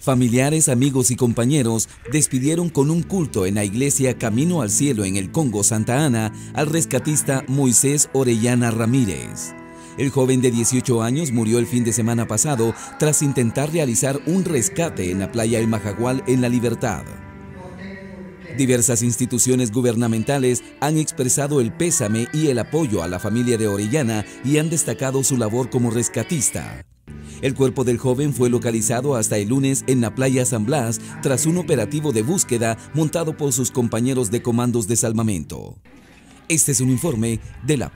Familiares, amigos y compañeros despidieron con un culto en la iglesia Camino al Cielo en el Congo Santa Ana al rescatista Moisés Orellana Ramírez. El joven de 18 años murió el fin de semana pasado tras intentar realizar un rescate en la playa El Majagual en La Libertad. Diversas instituciones gubernamentales han expresado el pésame y el apoyo a la familia de Orellana y han destacado su labor como rescatista. El cuerpo del joven fue localizado hasta el lunes en la playa San Blas tras un operativo de búsqueda montado por sus compañeros de comandos de salvamento. Este es un informe de la.